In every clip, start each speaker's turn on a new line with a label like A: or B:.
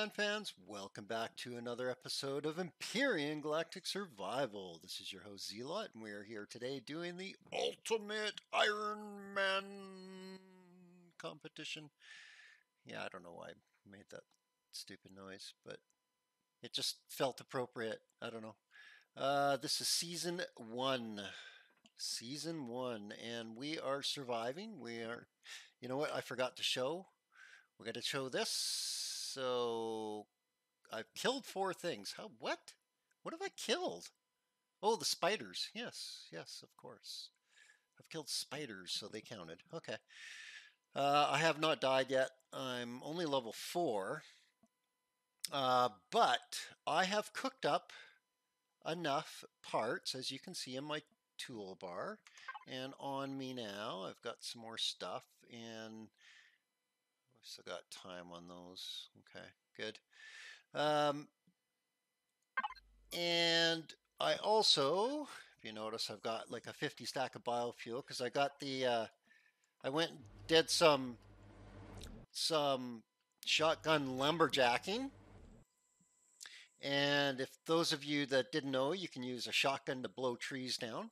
A: Command fans, welcome back to another episode of Empyrion Galactic Survival. This is your host Zeellott, and we are here today doing the Ultimate Iron Man competition. Yeah, I don't know why I made that stupid noise, but it just felt appropriate. I don't know. Uh, this is season one. Season one, and we are surviving. We are, you know what? I forgot to show. We're going to show this so I've killed four things. How? What? What have I killed? Oh, the spiders. Yes, yes, of course. I've killed spiders, so they counted. Okay. Uh, I have not died yet. I'm only level four. Uh, but I have cooked up enough parts, as you can see in my toolbar. And on me now, I've got some more stuff. And We've still got time on those. Okay, good. Um, and I also, if you notice, I've got like a 50 stack of biofuel because I got the, uh, I went and did some, some shotgun lumberjacking. And if those of you that didn't know, you can use a shotgun to blow trees down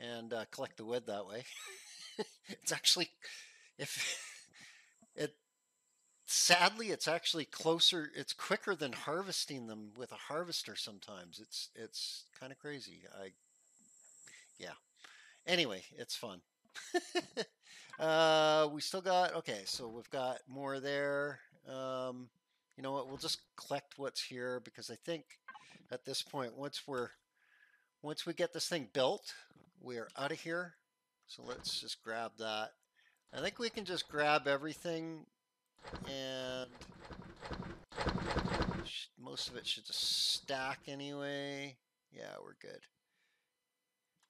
A: and uh, collect the wood that way. it's actually, if it sadly it's actually closer it's quicker than harvesting them with a harvester sometimes. It's it's kind of crazy. I yeah. Anyway it's fun. Uh we still got okay so we've got more there. Um you know what? We'll just collect what's here because i think at this point once we're once we get this thing built we are out of here. So let's just grab that. I think we can just grab everything and most of it should just stack anyway. Yeah, we're good.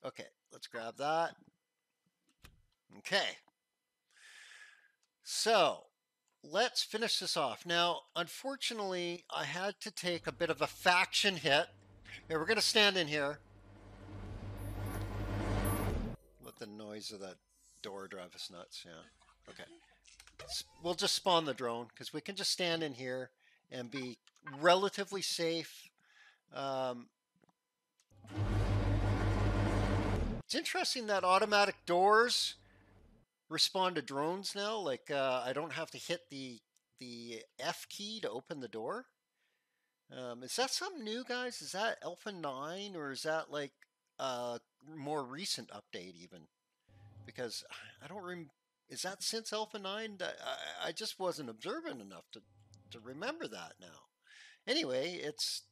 A: Okay, let's grab that. Okay. So, let's finish this off. Now, unfortunately, I had to take a bit of a faction hit. Here, we're going to stand in here. Let the noise of that door drive us nuts. Yeah. Okay we'll just spawn the drone because we can just stand in here and be relatively safe. Um, it's interesting that automatic doors respond to drones now. Like uh, I don't have to hit the the F key to open the door. Um, is that something new, guys? Is that Alpha 9 or is that like a more recent update even? Because I don't remember is that since Alpha 9? I, just wasn't observant enough to, to remember that now. Anyway, it's,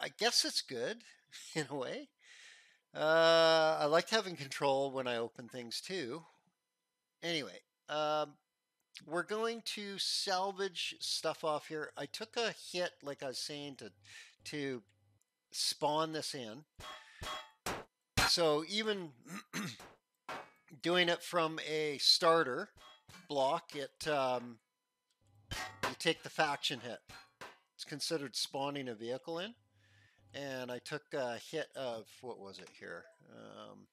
A: I guess it's good in a way. Uh, I liked having control when I open things too. Anyway, um, we're going to salvage stuff off here. I took a hit, like I was saying, to to spawn this in. So even doing it from a starter block, it um, you take the faction hit. It's considered spawning a vehicle in. And I took a hit of, what was it here? Um,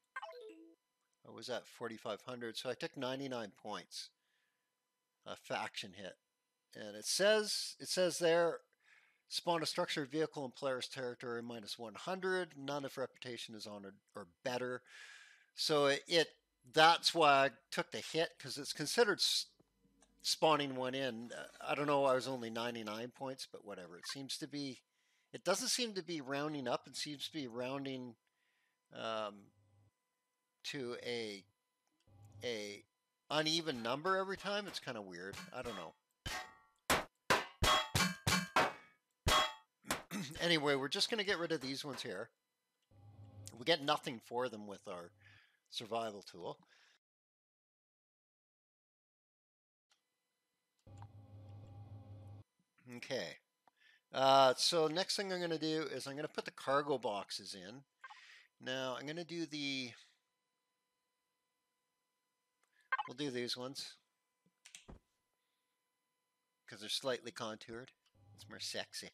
A: I was at 4,500, so I took 99 points. A faction hit. And it says, it says there, spawn a structured vehicle in player's territory minus 100. None if reputation is honored or better. So it, it that's why I took the hit because it's considered spawning one in. Uh, I don't know. I was only 99 points, but whatever. It seems to be. It doesn't seem to be rounding up. It seems to be rounding um, to a a uneven number every time. It's kind of weird. I don't know. anyway, we're just going to get rid of these ones here. We get nothing for them with our survival tool. Okay. Uh, so next thing I'm going to do is I'm going to put the cargo boxes in. Now I'm going to do the, we'll do these ones because they're slightly contoured. It's more sexy.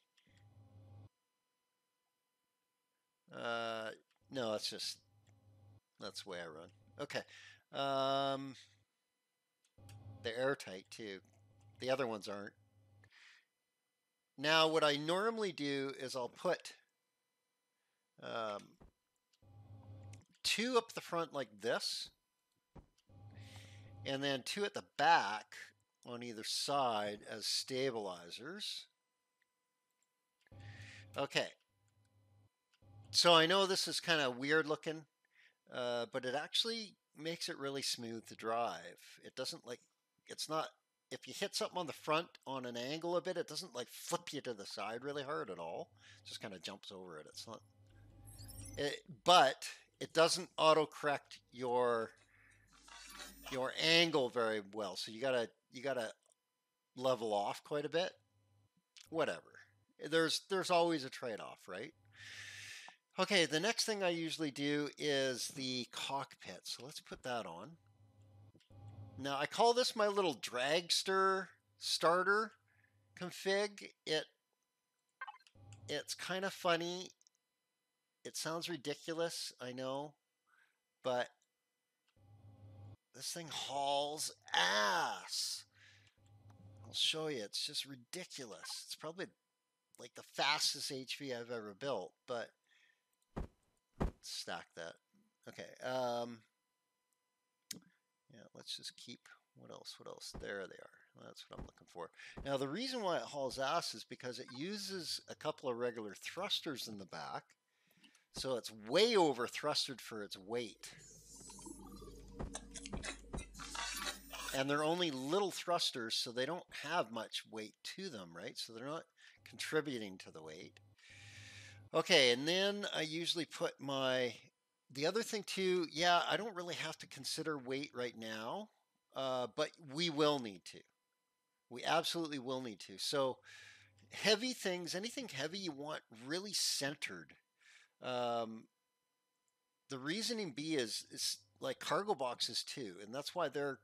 A: Uh, no, it's just that's the way I run. Okay. Um, they're airtight too. The other ones aren't. Now, what I normally do is I'll put um, two up the front like this, and then two at the back on either side as stabilizers. Okay. So I know this is kind of weird looking, uh, but it actually makes it really smooth to drive. It doesn't like, it's not, if you hit something on the front on an angle a bit, it doesn't like flip you to the side really hard at all. It just kind of jumps over it. It's not, it, but it doesn't auto correct your your angle very well. So you gotta you gotta level off quite a bit. Whatever. There's there's always a trade-off, right? Okay, the next thing I usually do is the cockpit. So let's put that on. Now I call this my little dragster starter config. It it's kind of funny. It sounds ridiculous, I know, but this thing hauls ass. I'll show you. It's just ridiculous. It's probably like the fastest HV I've ever built, but stack that. Okay. Um, yeah, let's just keep, what else, what else? There they are. That's what I'm looking for. Now, the reason why it hauls ass is because it uses a couple of regular thrusters in the back. So it's way over thrustered for its weight. And they're only little thrusters, so they don't have much weight to them, right? So they're not contributing to the weight. Okay, and then I usually put my, the other thing too, yeah, I don't really have to consider weight right now, uh, but we will need to. We absolutely will need to. So heavy things, anything heavy you want really centered. Um, the reasoning B is, is like cargo boxes too, and that's why they're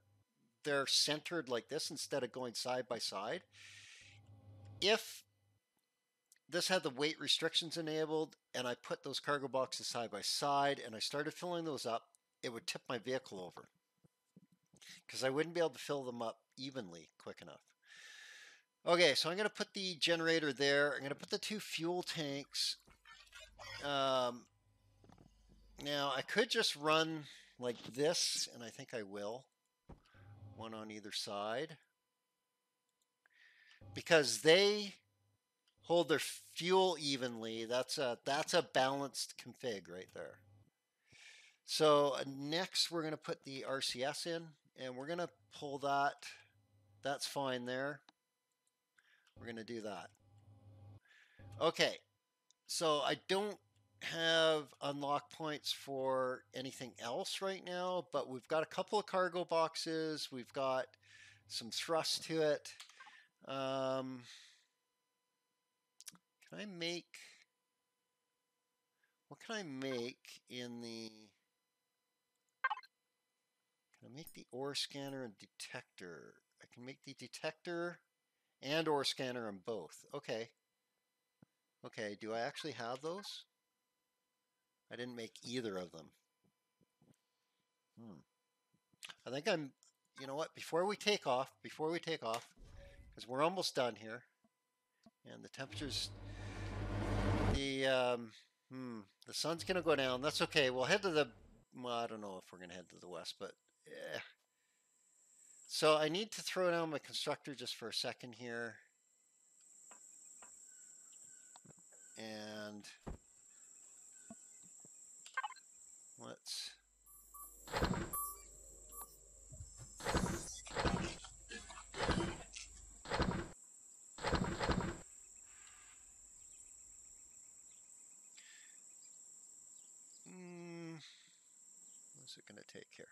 A: they're centered like this instead of going side by side. If this had the weight restrictions enabled and I put those cargo boxes side by side and I started filling those up, it would tip my vehicle over because I wouldn't be able to fill them up evenly quick enough. Okay, so I'm going to put the generator there. I'm going to put the two fuel tanks. Um, now, I could just run like this, and I think I will one on either side, because they hold their fuel evenly. That's a that's a balanced config right there. So uh, next we're going to put the RCS in and we're going to pull that. That's fine there. We're going to do that. Okay. So I don't have unlock points for anything else right now, but we've got a couple of cargo boxes. We've got some thrust to it. Um, can I make, what can I make in the, can I make the ore scanner and detector? I can make the detector and ore scanner on both. Okay. Okay, do I actually have those? I didn't make either of them. Hmm. I think I'm, you know what, before we take off, before we take off, because we're almost done here, and the temperature's, the, um, hmm, the sun's going to go down. That's okay. We'll head to the, well, I don't know if we're going to head to the west, but yeah. So I need to throw down my constructor just for a second here. And Let's mm, it going to take here?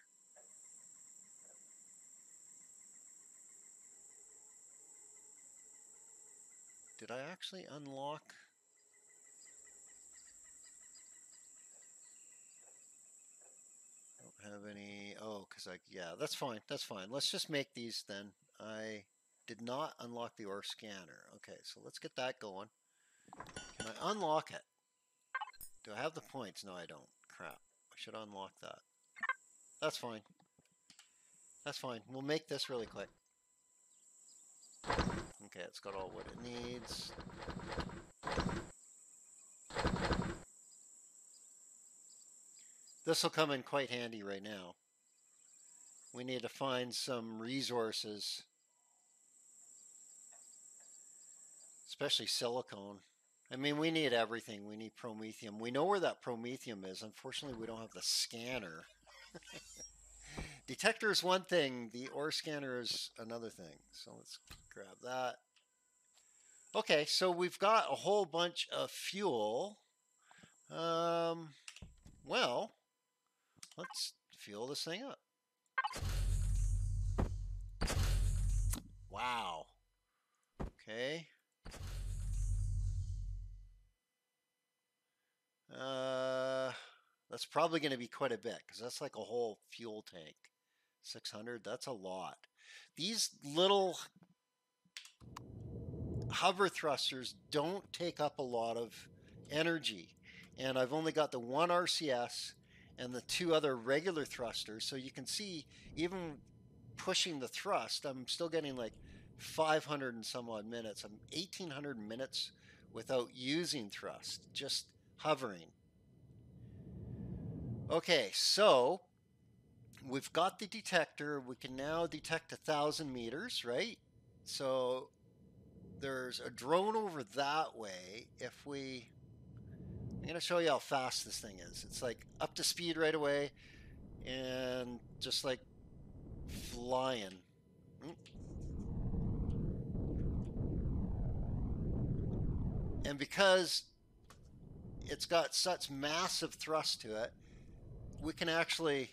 A: Did I actually unlock Don't have any, oh, because I, yeah, that's fine, that's fine. Let's just make these then. I did not unlock the ore scanner. Okay, so let's get that going. Can I unlock it? Do I have the points? No, I don't. Crap. I should unlock that. That's fine. That's fine. We'll make this really quick. Okay, it's got all what it needs. This will come in quite handy right now. We need to find some resources, especially silicone. I mean, we need everything. We need promethium. We know where that promethium is. Unfortunately, we don't have the scanner. Detector is one thing. The ore scanner is another thing. So let's grab that. Okay, so we've got a whole bunch of fuel. Um, well, let's fuel this thing up. Wow. Okay. Uh, that's probably going to be quite a bit because that's like a whole fuel tank. 600, that's a lot. These little hover thrusters don't take up a lot of energy. And I've only got the one RCS and the two other regular thrusters. So you can see even pushing the thrust, I'm still getting like 500 and some odd minutes. I'm 1800 minutes without using thrust, just hovering. Okay, so we've got the detector. We can now detect a thousand meters, right? So there's a drone over that way. If we, I'm going to show you how fast this thing is. It's like up to speed right away and just like flying. And because it's got such massive thrust to it, we can actually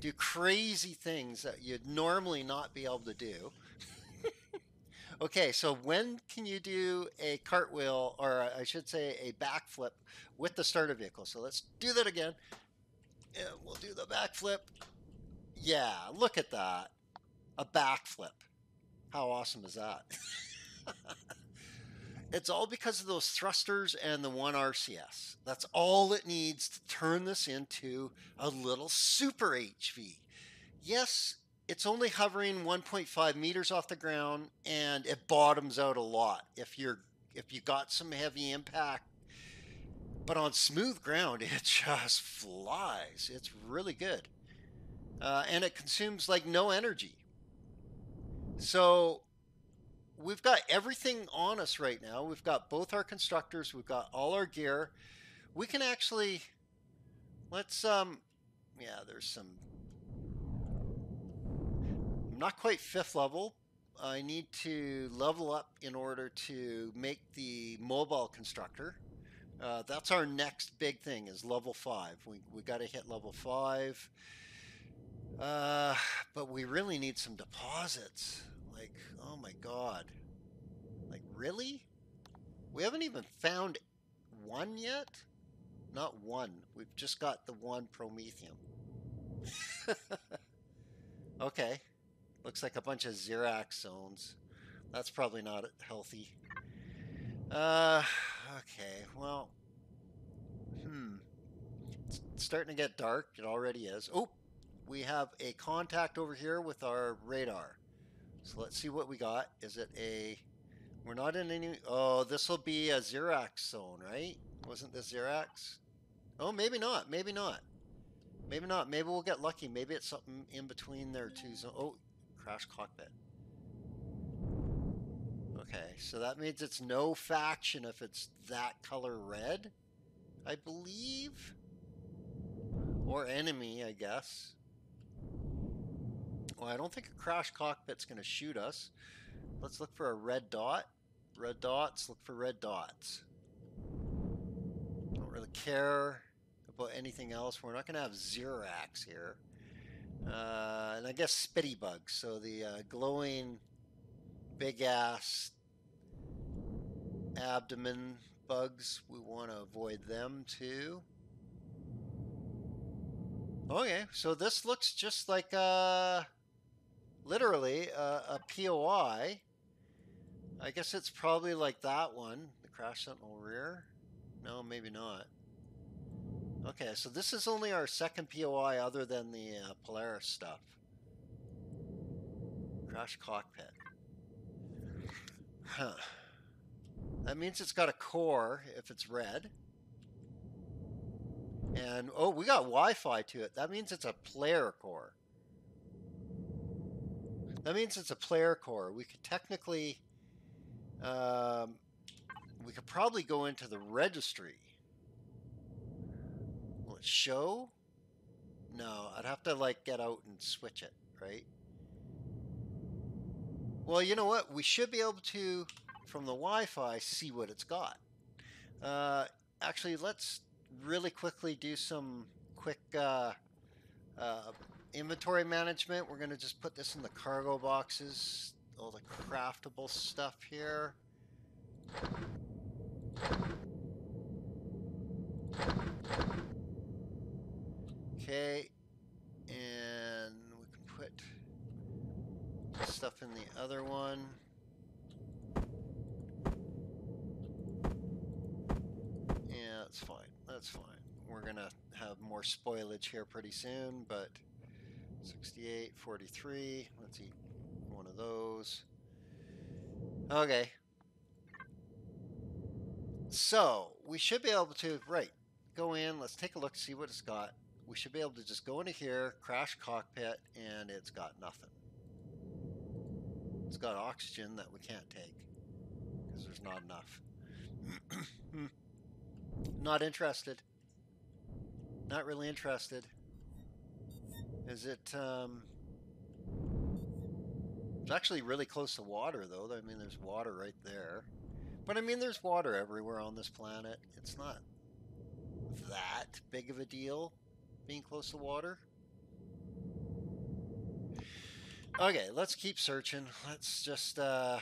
A: do crazy things that you'd normally not be able to do. okay, so when can you do a cartwheel, or I should say a backflip with the starter vehicle? So let's do that again. And we'll do the backflip. Yeah, look at that. A backflip. How awesome is that? It's all because of those thrusters and the one RCS. That's all it needs to turn this into a little super HV. Yes, it's only hovering 1.5 meters off the ground and it bottoms out a lot if you're if you got some heavy impact but on smooth ground it just flies it's really good uh, and it consumes like no energy so we've got everything on us right now. We've got both our constructors. We've got all our gear. We can actually, let's, um, yeah, there's some, I'm not quite fifth level. I need to level up in order to make the mobile constructor. Uh, that's our next big thing is level five. We, we got to hit level five. Uh, but we really need some deposits. Like, oh my god. Like, really? We haven't even found one yet? Not one. We've just got the one promethium. okay. Looks like a bunch of Zirax zones. That's probably not healthy. Uh, okay, well, hmm. It's starting to get dark. It already is. Oh, we have a contact over here with our radar. So let's see what we got. Is it a... We're not in any... Oh, this will be a Zirax zone, right? Wasn't this Zirax? Oh, maybe not. Maybe not. Maybe not. Maybe we'll get lucky. Maybe it's something in between there two zones. Oh, crash cockpit. Okay, so that means it's no faction if it's that color red, I believe. Or enemy, I guess. Well, I don't think a crash cockpit's going to shoot us. Let's look for a red dot. Red dots, look for red dots. Don't really care about anything else. We're not going to have Zirax here. Uh, and I guess spitty bugs. So the uh, glowing big ass abdomen bugs, we want to avoid them too. Okay, so this looks just like a literally uh, a POI. I guess it's probably like that one, the Crash Sentinel rear. No, maybe not. Okay, so this is only our second POI other than the uh, Polaris stuff. Crash cockpit. Huh. That means it's got a core if it's red. And, oh, we got Wi-Fi to it. That means it's a player core. That means it's a player core. We could technically, um, we could probably go into the registry. Will it show? No, I'd have to like get out and switch it, right? Well, you know what? We should be able to, from the Wi-Fi, see what it's got. Uh, actually, let's really quickly do some quick uh, uh, inventory management. We're going to just put this in the cargo boxes, all the craftable stuff here. Okay, and we can put stuff in the other one. Yeah, that's fine. That's fine. We're gonna have more spoilage here pretty soon, but 68, 43. Let's eat one of those. Okay. So, we should be able to, right, go in, let's take a look, see what it's got. We should be able to just go into here, crash cockpit, and it's got nothing. It's got oxygen that we can't take because there's not enough. Hmm. not interested. Not really interested. Is it, um, it's actually really close to water though. I mean, there's water right there. But I mean, there's water everywhere on this planet. It's not that big of a deal being close to water. Okay, let's keep searching. Let's just, uh,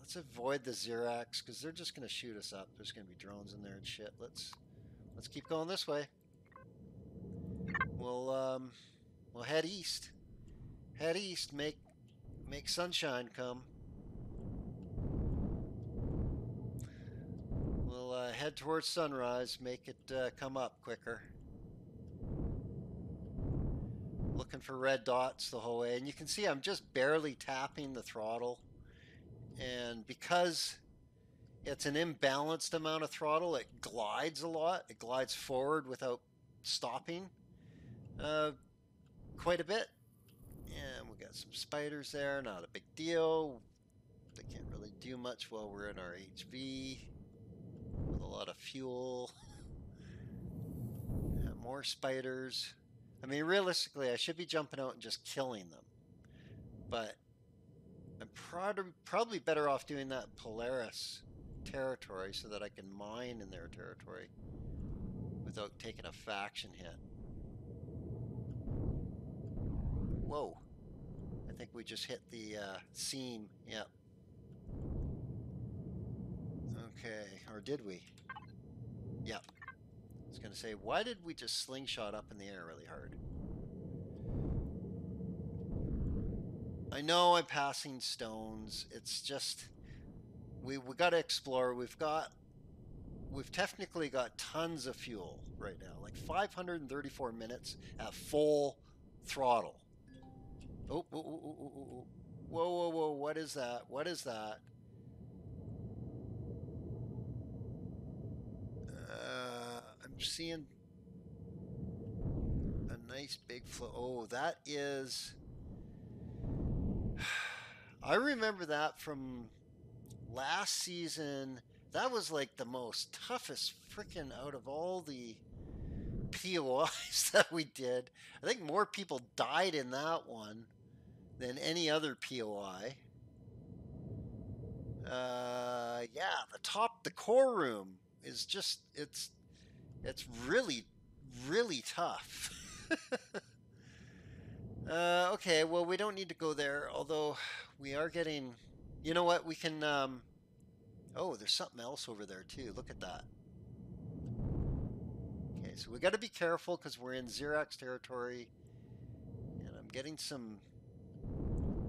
A: let's avoid the Zirax because they're just to shoot us up. There's to be drones in there and shit. Let's, let's keep going this way. We'll, um, we'll head east. Head east, make, make sunshine come. We'll uh, head towards sunrise, make it uh, come up quicker. Looking for red dots the whole way. And you can see I'm just barely tapping the throttle. And because it's an imbalanced amount of throttle, it glides a lot. It glides forward without stopping uh, quite a bit. And we got some spiders there, not a big deal. They can't really do much while we're in our HV with a lot of fuel. More spiders. I mean, realistically, I should be jumping out and just killing them. But I'm prob- probably better off doing that Polaris territory so that I can mine in their territory without taking a faction hit. Whoa. I think we just hit the uh, seam. Yep. Okay, or did we? Yep. I was going to say, why did we just slingshot up in the air really hard? I know I'm passing stones. It's just we we got to explore. We've got we've technically got tons of fuel right now, like 534 minutes at full throttle. Oh, oh, oh, oh, oh, oh. whoa, whoa, whoa! What is that? What is that? Uh, I'm seeing a nice big flow. Oh, that is. I remember that from last season. That was like the most toughest freaking out of all the POIs that we did. I think more people died in that one than any other POI. Uh, yeah, the top, the core room is just, it's it's really, really tough. uh, okay, well, we don't need to go there, although we are getting... You know what? We can... Um... Oh, there's something else over there, too. Look at that. Okay, so we got to be careful because we're in Zirax territory. And I'm getting some...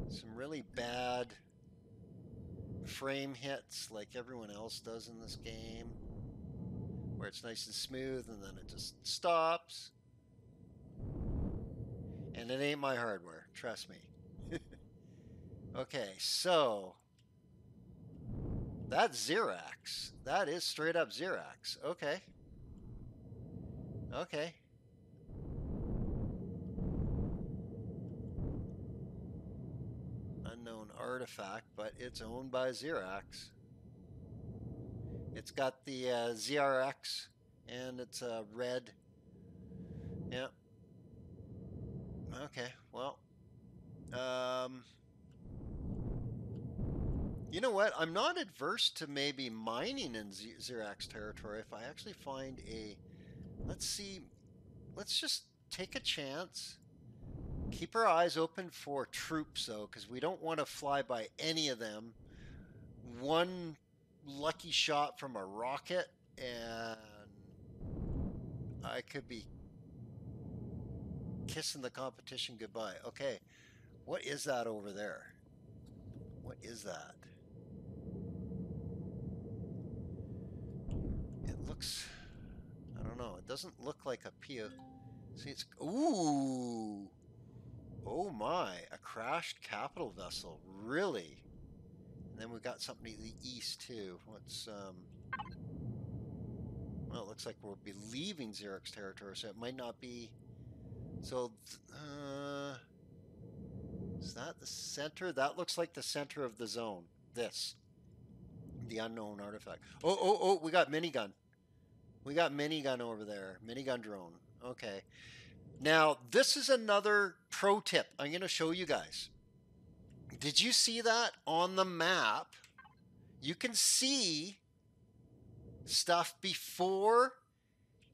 A: Some really bad frame hits like everyone else does in this game where it's nice and smooth and then it just stops. And it ain't my hardware, trust me. okay, so That's Zirax That is straight up Zirax Okay. Okay. Artifact, but it's owned by Zirax. It's got the uh, ZRX and it's a uh, red. Yeah. Okay, well. Um, you know what? I'm not adverse to maybe mining in Zirax territory if I actually find a. Let's see. Let's just take a chance. Keep our eyes open for troops, though, because we don't want to fly by any of them. One lucky shot from a rocket, and I could be kissing the competition goodbye. Okay, what is that over there? What is that? It looks, I don't know, it doesn't look like a. See, it's, ooh, oh my, a crashed capital vessel, really? And then we got something to the east too. What's, um, well, it looks like we'll be leaving Zirax territory, so it might not be, so, uh, is that the center? That looks like the center of the zone. This. The unknown artifact. Oh, oh, oh, we got minigun. We got minigun over there. Minigun drone. Okay. Now, this is another pro tip I'm going to show you guys. Did you see that on the map? You can see stuff before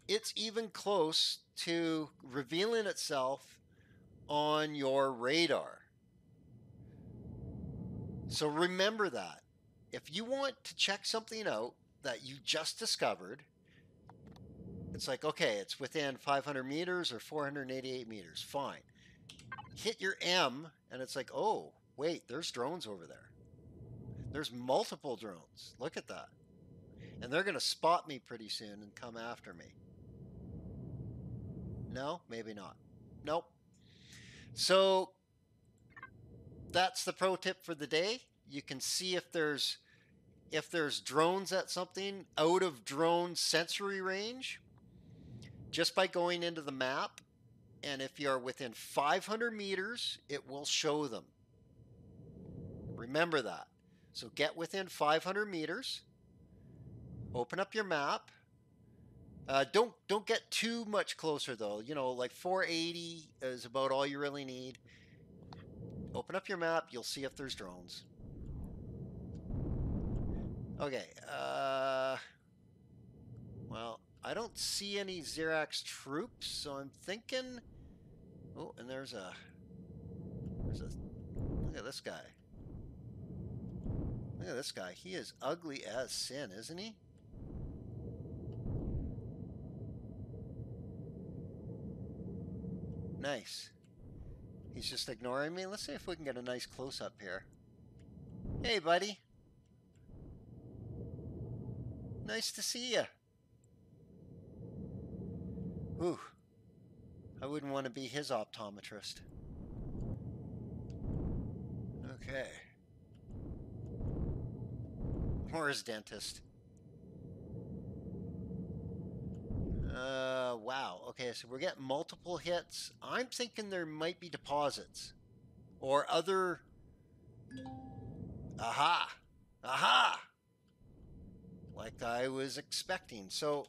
A: it's even close to revealing itself on your radar. So remember that. If you want to check something out that you just discovered, it's like, okay, it's within 500 meters or 488 meters. Fine. Hit your M, and it's like, oh, wait, there's drones over there. There's multiple drones. Look at that. And they're going to spot me pretty soon and come after me. No, maybe not. Nope. So that's the pro tip for the day. You can see if there's if there's drones at something out of drone sensory range just by going into the map. And if you're within 500 meters, it will show them. Remember that. So get within 500 meters. Open up your map. Uh, don't don't get too much closer though. You know, like 480 is about all you really need. Open up your map. You'll see if there's drones. Okay. Uh, I don't see any Zirax troops, so I'm thinking... Oh, and there's a... There's a... Look at this guy. Look at this guy. He is ugly as sin, isn't he? Nice. He's just ignoring me. Let's see if we can get a nice close-up here. Hey, buddy. Nice to see you. Ooh. I wouldn't want to be his optometrist. Okay. Or his dentist. Uh, wow. Okay, so we're getting multiple hits. I'm thinking there might be deposits. Or other... Aha! Aha! Like I was expecting. So,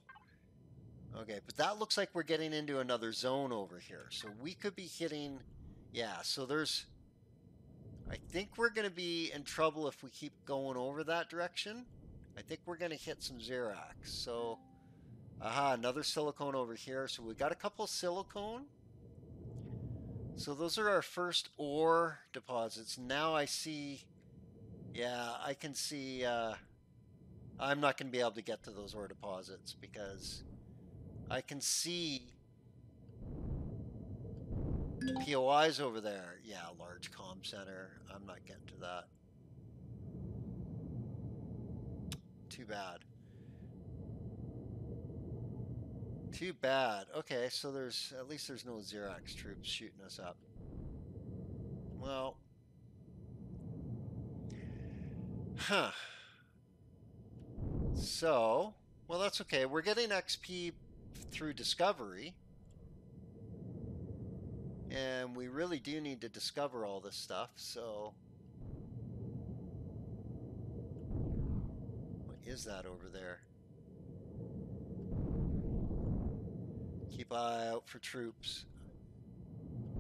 A: Okay, but that looks like we're getting into another zone over here. So we could be hitting... Yeah, so there's... I think we're going to be in trouble if we keep going over that direction. I think we're going to hit some Zirax. So, aha, another silicone over here. So we got a couple silicone. So those are our first ore deposits. Now I see... Yeah, I can see... Uh, I'm not going to be able to get to those ore deposits because I can see POIs over there. Yeah, large com center. I'm not getting to that. Too bad. Too bad. Okay, so there's at least there's no Zirax troops shooting us up. Well, huh. So, well, that's okay. We're getting XP through discovery. And we really do need to discover all this stuff, so... What is that over there? Keep eye out for troops.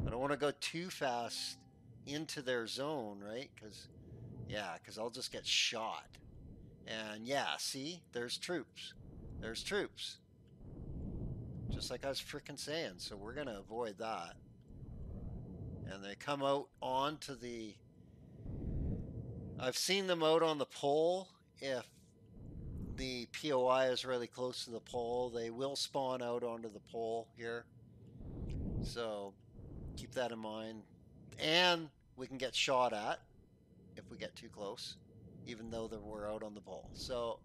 A: I don't want to go too fast into their zone, right? Because, yeah, because I'll just get shot. And yeah, see, there's troops. There's troops. Just like I was freaking saying. So we're going to avoid that. And they come out onto the. I've seen them out on the pole. If the POI is really close to the pole, they will spawn out onto the pole here. So keep that in mind. And we can get shot at if we get too close, even though we're out on the pole. So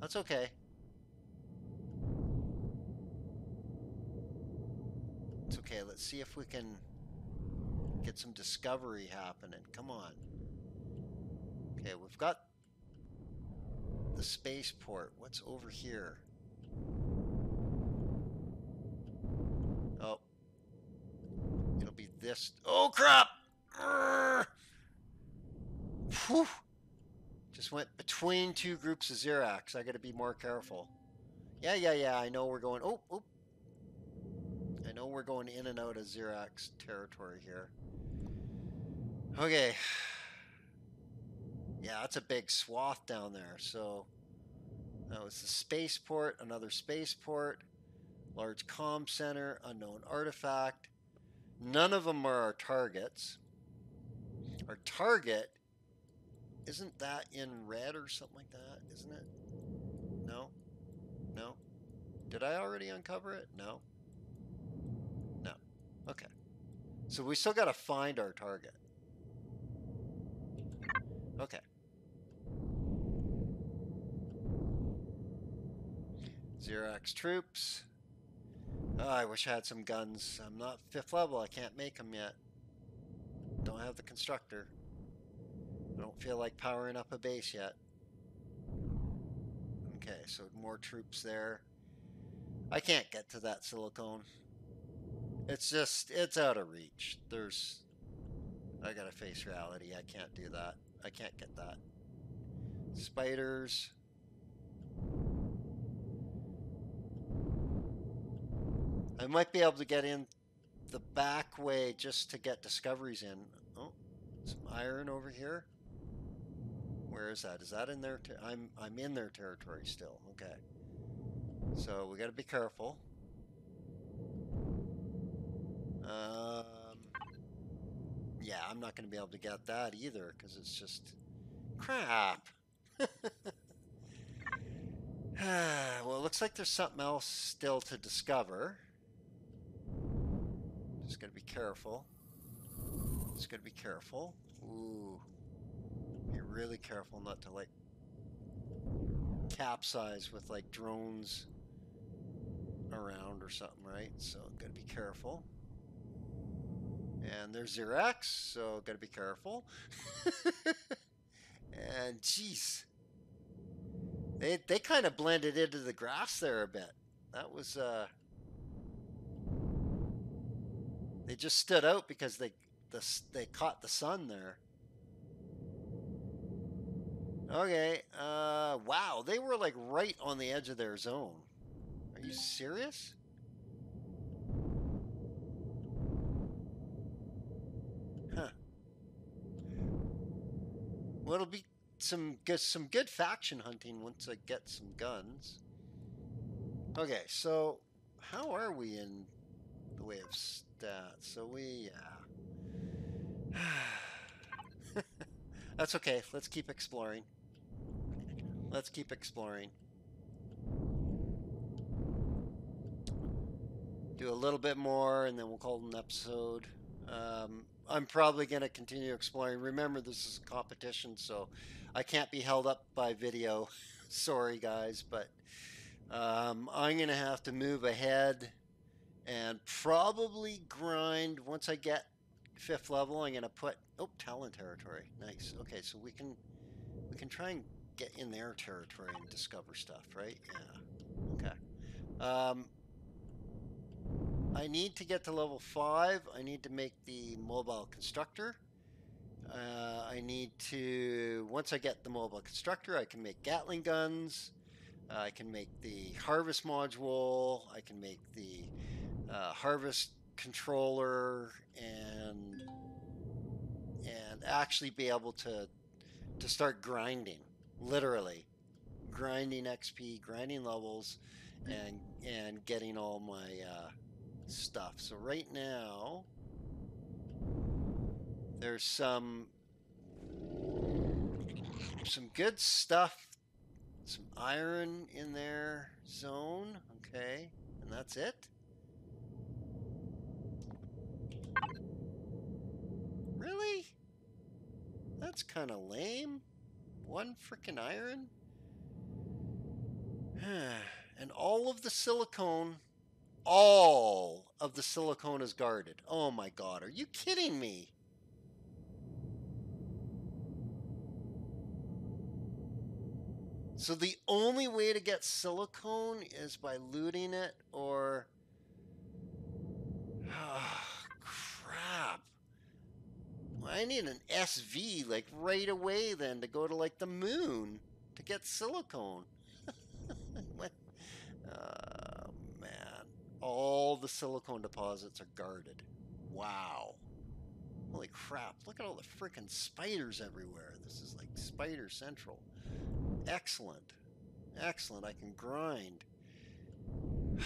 A: that's okay. It's okay. Let's see if we can get some discovery happening. Come on. Okay, we've got the spaceport. What's over here? Oh. It'll be this. Oh, crap! Whew. Just went between two groups of Zirax. I got to be more careful. Yeah, yeah, yeah. I know we're going. Oh, oh. Know we're going in and out of Zirax territory here. Okay. Yeah, that's a big swath down there. So that was the spaceport, another spaceport, large com center, unknown artifact. None of them are our targets. Our target isn't that in red or something like that, isn't it? No? No? Did I already uncover it? No. Okay. So we still got to find our target. Okay. Zirax troops. Oh, I wish I had some guns. I'm not fifth level. I can't make them yet. Don't have the constructor. I don't feel like powering up a base yet. Okay, so more troops there. I can't get to that silicone. It's just, it's out of reach. There's, I gotta face reality. I can't do that. I can't get that. Spiders. I might be able to get in the back way just to get discoveries in. Oh, some iron over here. Where is that? Is that in their? I'm I'm in their territory still. Okay. So we got to be careful. Um. Yeah, I'm not going to be able to get that either because it's just crap. well, it looks like there's something else still to discover. Just got to be careful. Just got to be careful. Ooh. Be really careful not to like capsize with like drones around or something, right? So got to be careful. And there's Zirax, so got to be careful. and jeez, they they kind of blended into the grass there a bit. That was uh, they just stood out because they the they caught the sun there. Okay, uh, wow, they were like right on the edge of their zone. Are you serious? Huh. Well, it'll be some good, some good faction hunting once I get some guns. Okay, so how are we in the way of stats? So we, yeah. That's okay. Let's keep exploring. Let's keep exploring. Do a little bit more and then we'll call it an episode. Um, I'm probably going to continue exploring. Remember, this is a competition, so I can't be held up by video. Sorry, guys, but um, I'm going to have to move ahead and probably grind once I get fifth level. I'm going to put oh talent territory. Nice. Okay, so we can we can try and get in their territory and discover stuff, right? Yeah. Okay. Um, I need to get to level 5. I need to make the mobile constructor. Uh, I need to, once I get the mobile constructor, I can make Gatling guns. Uh, I can make the harvest module. I can make the uh, harvest controller and and actually be able to to start grinding, literally grinding XP, grinding levels, and and getting all my uh, stuff. So right now, there's some some good stuff. Some iron in their zone. Okay. And that's it? Really? That's kind of lame. One freaking iron? and all of the silicone all of the silicone is guarded. Oh my god, are you kidding me? So the only way to get silicone is by looting it or... Oh, crap. I need an SV like right away then to go to like the moon to get silicone. man. All the silicone deposits are guarded. Wow. Holy crap. Look at all the freaking spiders everywhere. This is like spider central. Excellent. Excellent. I can grind. you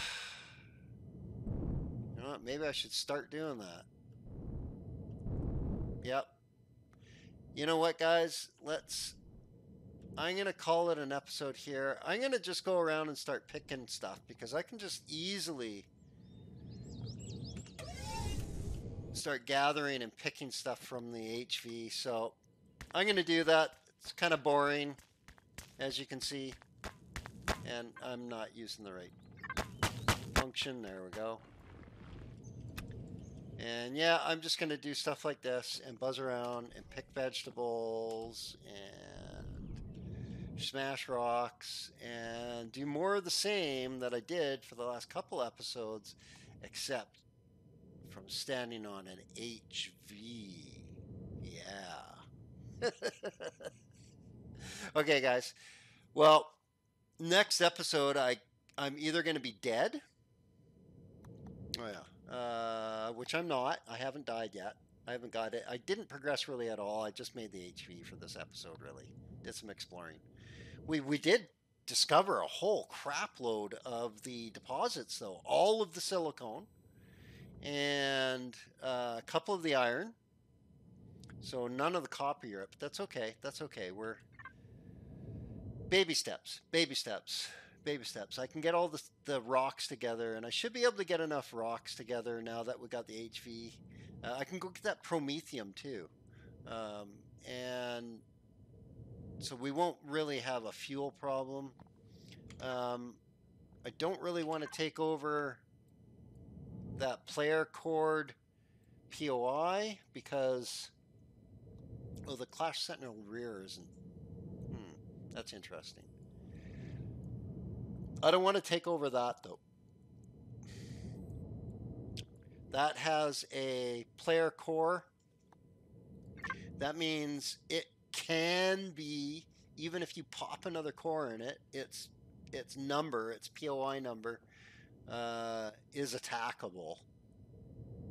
A: know what? Maybe I should start doing that. Yep. You know what, guys? Let's. I'm going to call it an episode here. I'm going to just go around and start picking stuff because I can just easily start gathering and picking stuff from the HV. So I'm going to do that. It's kind of boring as you can see. And I'm not using the right function. There we go. And yeah, I'm just going to do stuff like this and buzz around and pick vegetables and smash rocks and do more of the same that I did for the last couple episodes, except from standing on an HV. Yeah. okay, guys. Well, next episode, I I'm either going to be dead. Oh yeah, uh, which I'm not. I haven't died yet. I haven't got it. I didn't progress really at all. I just made the HV for this episode. Really, did some exploring. We we did discover a whole crapload of the deposits, though. All of the silicone and uh, a couple of the iron. So none of the copper Europe. That's okay. That's okay. We're baby steps, baby steps, baby steps. I can get all the, the rocks together, and I should be able to get enough rocks together now that we got the HV. Uh, I can go get that promethium too. Um, and so we won't really have a fuel problem. Um, I don't really want to take over that player cord POI because well the Clash Sentinel rear isn't that's interesting. I don't want to take over that though. That has a player core. That means it can be, even if you pop another core in it, its its number, its POI number, uh, is attackable.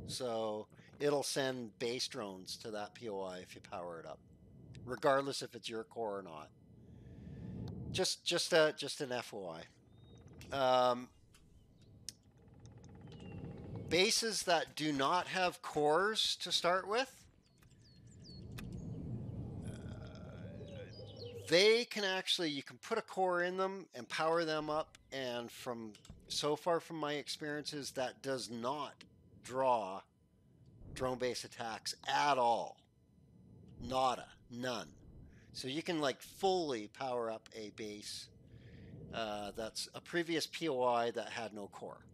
A: So it'll send base drones to that POI if you power it up, regardless if it's your core or not just just a just an FYI. Um, bases that do not have cores to start with, they can actually you can put a core in them and power them up. And from so far from my experiences, that does not draw drone base attacks at all. Nada, none. So you can like fully power up a base uh, that's a previous POI that had no core.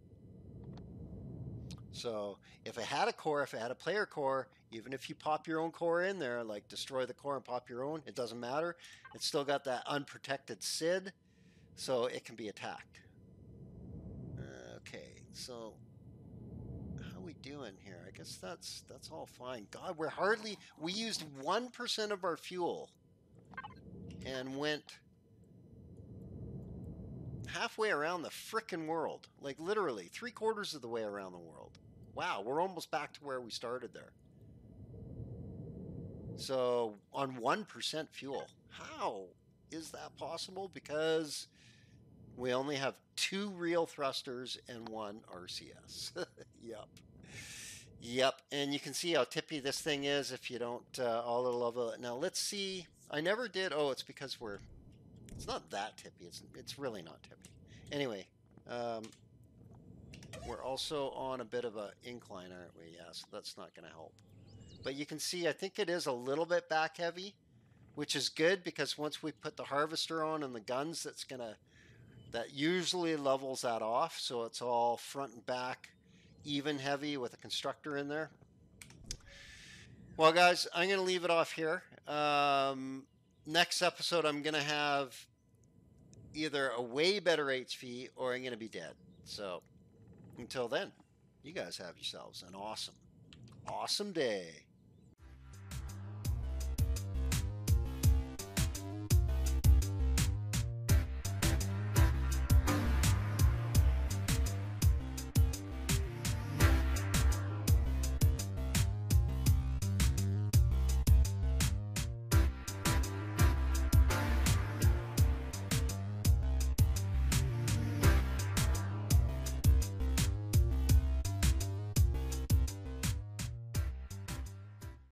A: So if it had a core, if it had a player core, even if you pop your own core in there, like destroy the core and pop your own, it doesn't matter. It's still got that unprotected SID, so it can be attacked. Okay, so how we doing here? I guess that's that's all fine. God, we're hardly we used one percent of our fuel and went halfway around the frickin' world. Like literally three quarters of the way around the world. Wow, we're almost back to where we started there. So on 1% fuel, how is that possible? Because we only have two real thrusters and one RCS. yep. Yep. And you can see how tippy this thing is if you don't uh, all the level it. Now let's see. I never did. Oh, it's because we're, it's not that tippy. It's, it's really not tippy. Anyway, um, we're also on a bit of an incline, aren't we? Yeah, so that's not going to help. But you can see, I think it is a little bit back heavy, which is good because once we put the harvester on and the guns, that's going to, that usually levels that off. So it's all front and back, even heavy with a constructor in there. Well, guys, I'm going to leave it off here. Um, next episode, I'm going to have either a way better HV or I'm going to be dead. So until then, you guys have yourselves an awesome, awesome day.